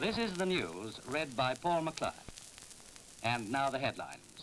This is the news read by Paul McClure. And now the headlines.